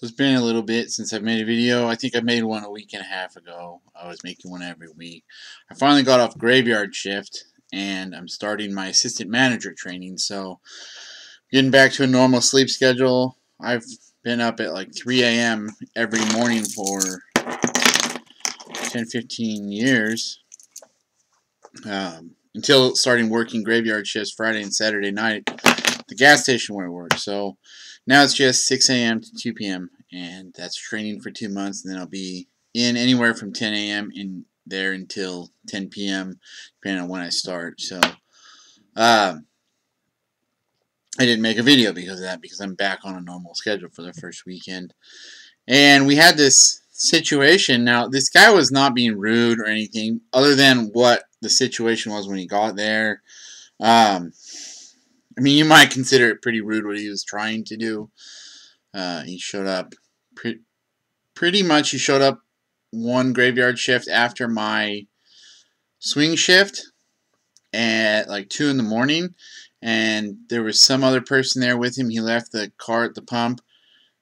So it's been a little bit since I've made a video. I think I made one a week and a half ago. I was making one every week. I finally got off graveyard shift and I'm starting my assistant manager training. So getting back to a normal sleep schedule. I've been up at like 3 a.m. every morning for 10, 15 years. Um, until starting working graveyard shifts Friday and Saturday night the gas station where I work. So now it's just 6 a.m. to 2 p.m. and that's training for two months. And then I'll be in anywhere from 10 a.m. in there until 10 p.m. depending on when I start. So um, I didn't make a video because of that because I'm back on a normal schedule for the first weekend. And we had this situation. Now, this guy was not being rude or anything other than what the situation was when he got there. Um, I mean, you might consider it pretty rude what he was trying to do. Uh, he showed up pre- pretty much. He showed up one graveyard shift after my swing shift at like two in the morning, and there was some other person there with him. He left the car at the pump.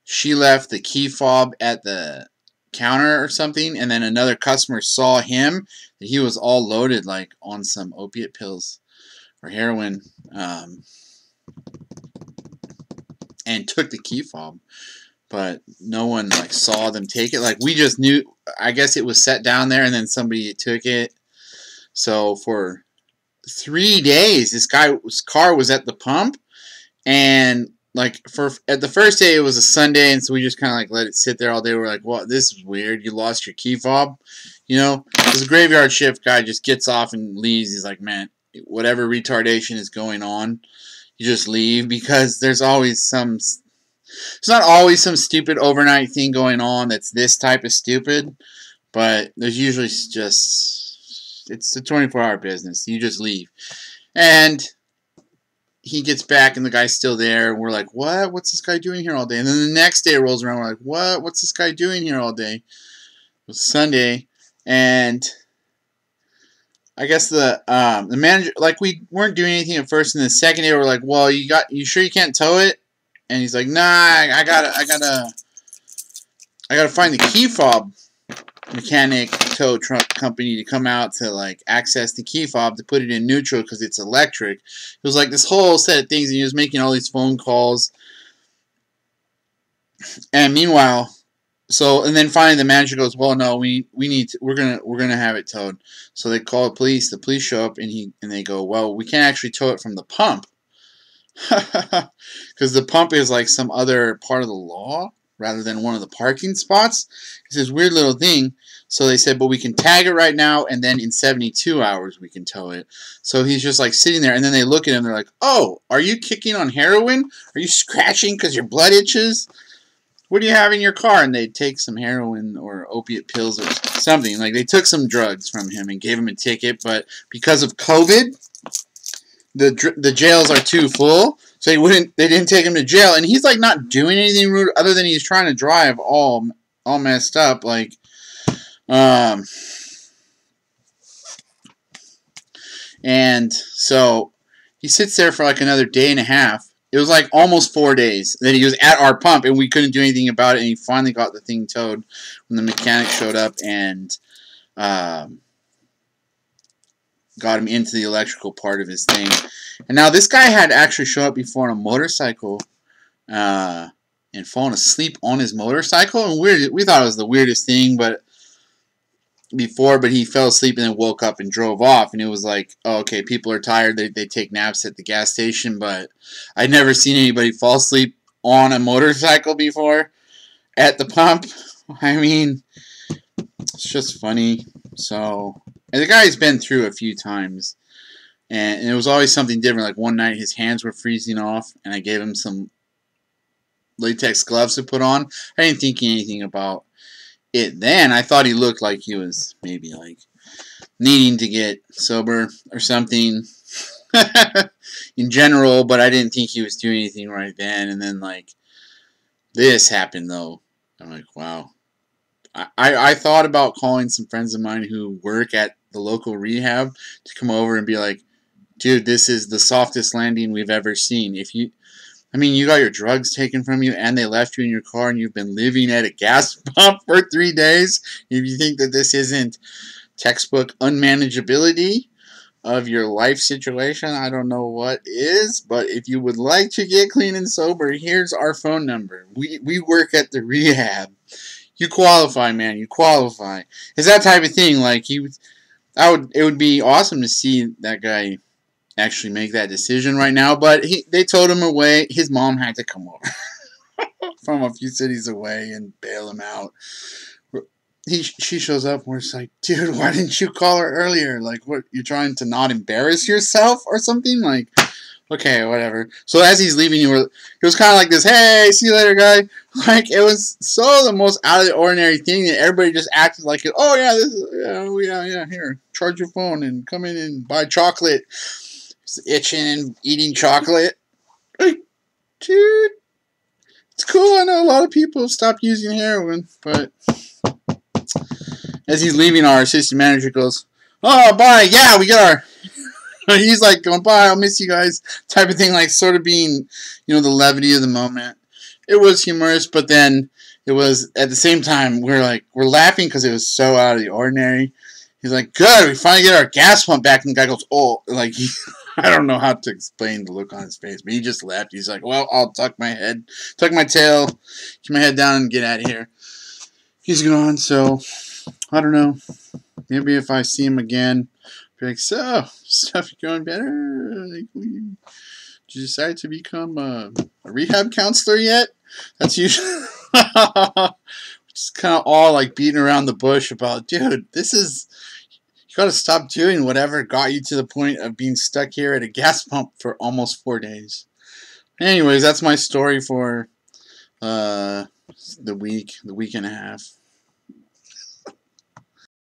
She left the key fob at the counter or something, and then another customer saw him he was all loaded like on some opiate pills or heroin. Um, and took the key fob but no one like saw them take it like we just knew i guess it was set down there and then somebody took it so for three days this guy's car was at the pump and like for at the first day it was a sunday and so we just kind of like let it sit there all day. We're like well this is weird. You lost your key fob. You know? This graveyard shift guy just gets off and leaves. He's like man whatever retardation is going on you just leave because there's always some it's not always some stupid overnight thing going on that's this type of stupid but there's usually just it's a 24 hour business. You just leave. And he gets back and the guy's still there and we're like what? What's this guy doing here all day? And then the next day rolls around we're like what? What's this guy doing here all day? It was sunday and I guess the um, the manager like we weren't doing anything at first, and the second day we're like, "Well, you got you sure you can't tow it?" And he's like, "Nah, I gotta, I gotta, I gotta find the key fob mechanic tow truck company to come out to like access the key fob to put it in neutral because it's electric." It was like this whole set of things, and he was making all these phone calls. And meanwhile, so and then finally the manager goes, "Well, no, we we need to, we're gonna we're gonna have it towed." So they call the police. The police show up and he and they go, "Well, we can't actually tow it from the pump because the pump is like some other part of the law rather than one of the parking spots." It's this weird little thing. So they said, "But we can tag it right now, and then in 72 hours we can tow it." So he's just like sitting there, and then they look at him. They're like, "Oh, are you kicking on heroin? Are you scratching because your blood itches?" what do you have in your car? And they take some heroin or opiate pills or something. Like they took some drugs from him and gave him a ticket, but because of COVID, the the jails are too full, so he wouldn't. They didn't take him to jail, and he's like not doing anything rude other than he's trying to drive all all messed up, like um. And so he sits there for like another day and a half it was like almost four days that he was at our pump and we couldn't do anything about it. And he finally got the thing towed when the mechanic showed up and um, got him into the electrical part of his thing. And now this guy had actually shown up before on a motorcycle uh, and fallen asleep on his motorcycle. And we we thought it was the weirdest thing, but before, but he fell asleep and then woke up and drove off. And it was like, oh, okay, people are tired. They, they take naps at the gas station. But I'd never seen anybody fall asleep on a motorcycle before at the pump. I mean, it's just funny. So, and the guy's been through a few times. And, and it was always something different. Like one night his hands were freezing off, and I gave him some latex gloves to put on. I didn't think anything about it then, I thought he looked like he was maybe like needing to get sober or something in general, but I didn't think he was doing anything right then. And then like this happened though. I'm like, wow. I, I thought about calling some friends of mine who work at the local rehab to come over and be like, dude, this is the softest landing we've ever seen. If you I mean, you got your drugs taken from you and they left you in your car and you've been living at a gas pump for three days. If you think that this isn't textbook unmanageability of your life situation, I don't know what is. But if you would like to get clean and sober, here's our phone number. We, we work at the rehab. You qualify, man. You qualify. It's that type of thing. Like, he, I would, it would be awesome to see that guy actually make that decision right now. But he, they told him away. His mom had to come over from a few cities away and bail him out. He, she shows up and we're like, dude, why didn't you call her earlier? Like, what, you're trying to not embarrass yourself or something? Like, okay, whatever. So as he's leaving, you were, he was kind of like this, hey, see you later, guy. Like, it was so the most out of the ordinary thing that everybody just acted like, oh, yeah, this is, yeah, yeah, yeah, here, charge your phone and come in and buy chocolate itching and eating chocolate. Like, dude, it's cool. I know a lot of people stopped using heroin, but as he's leaving, our assistant manager goes, "Oh, bye. Yeah, we got our." he's like going, "Bye. I'll miss you guys." Type of thing, like sort of being, you know, the levity of the moment. It was humorous, but then it was at the same time we're like we're laughing because it was so out of the ordinary. He's like, "Good, we finally get our gas pump back," and the guy goes, "Oh, like." He, I don't know how to explain the look on his face, but he just left. He's like, "Well, I'll tuck my head, tuck my tail, keep my head down, and get out of here." He's gone, so I don't know. Maybe if I see him again, like, "So, stuff going better? Like, did you decide to become a, a rehab counselor yet?" That's usually just kind of all like beating around the bush about, dude. This is you got to stop doing whatever got you to the point of being stuck here at a gas pump for almost four days. Anyways, that's my story for uh, the week, the week and a half.